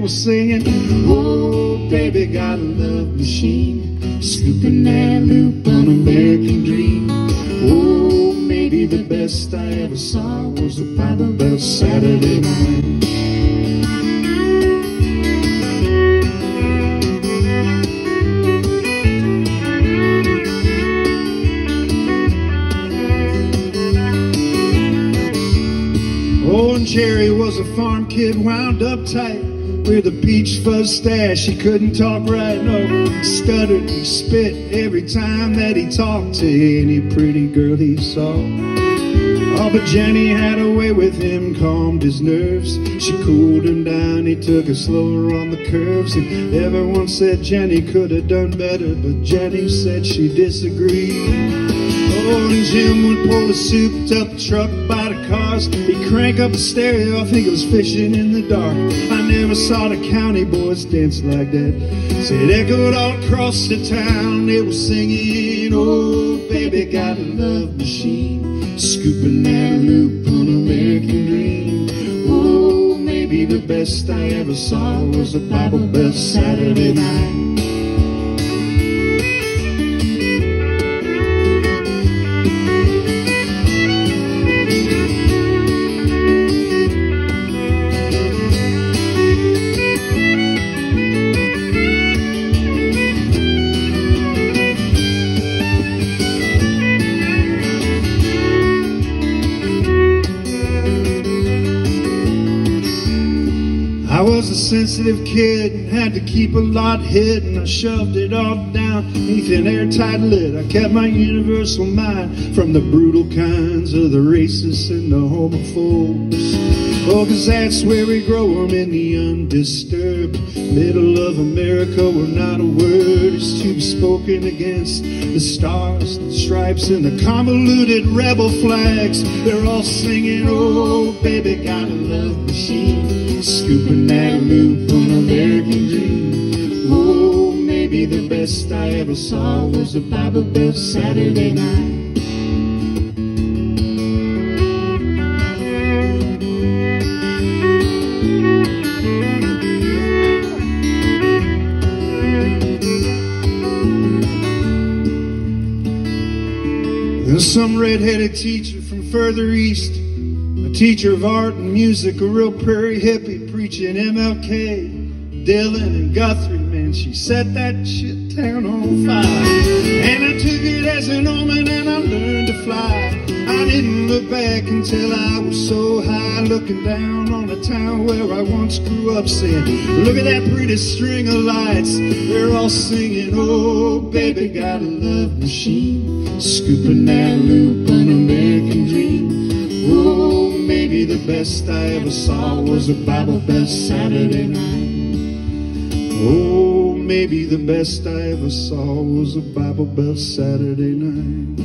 was singing, Oh, baby, got a love machine, scooping that loop on American Dream. Oh, maybe the best I ever saw was a Bible Belt Saturday night. Oh, and Jerry was a farm kid wound up tight with a peach fuzz stash. He couldn't talk right, no. Stuttered, he spit every time that he talked to any pretty girl he saw. Oh, but Jenny had a way with him, calmed his nerves. She cooled him down, he took it slower on the curves. And everyone said Jenny could have done better, but Jenny said she disagreed. And Jim would pull the souped up truck by the cars. He'd crank up the stereo, I think it was fishing in the dark. I never saw the county boys dance like that. Said it echoed all across the town. They were singing, Oh, baby, got a love machine. Scooping that loop on American Dream. Oh, maybe the best I ever saw was a Bible Belt Saturday night. Thank you. I was a sensitive kid and had to keep a lot hidden. I shoved it all down beneath an airtight lid. I kept my universal mind from the brutal kinds of the racists and the homophobes. Oh, cause that's where we grow 'em in the undisturbed middle of America where not a word is to be spoken against. The stars, the stripes, and the convoluted rebel flags. They're all singing, oh, baby, got a love machine. Scooping that loop on American Dream. Oh, maybe the best I ever saw was a Bible Belt Saturday night. Some red-headed teacher from further east, a teacher of art and music, a real prairie hippie preaching MLK, Dylan and Guthrie. Man, she set that shit town on fire, and I took it as an omen, and I learned to fly. I didn't look back until I was so high, looking down on the town where I once grew up, saying, "Look at that pretty string of lights." They're all singing, "Oh, baby, got a love machine." Scooping that loop on American best I ever saw was a Bible Belt Saturday night. Oh, maybe the best I ever saw was a Bible Belt Saturday night.